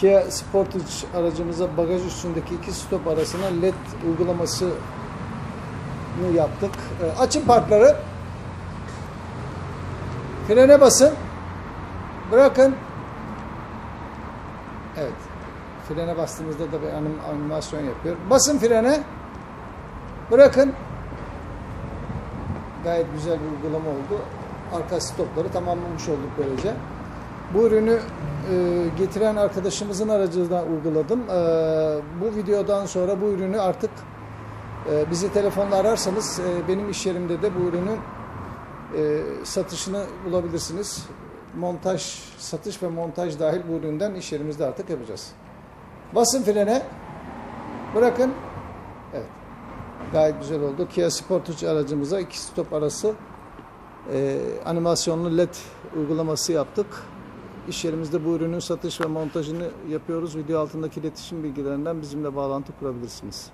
Kia Sportage aracımıza bagaj üstündeki iki stop arasına led uygulamasını yaptık. Ee, açın parkları. Frene basın. Bırakın. Evet. Frene bastığınızda da bir anim, animasyon yapıyor. Basın frene. Bırakın. Gayet güzel bir uygulama oldu. Arka stopları tamamlamış olduk böylece. Bu ürünü e, getiren arkadaşımızın aracılığıyla uyguladım. E, bu videodan sonra bu ürünü artık e, bizi telefonla ararsanız benim iş yerimde de bu ürünün satışını bulabilirsiniz. Montaj, satış ve montaj dahil bu üründen iş yerimizde artık yapacağız. Basın frene. Bırakın. Evet. Gayet güzel oldu. Kia Sportage aracımıza iki stop arası animasyonlu led uygulaması yaptık. İş yerimizde bu ürünün satış ve montajını yapıyoruz. Video altındaki iletişim bilgilerinden bizimle bağlantı kurabilirsiniz.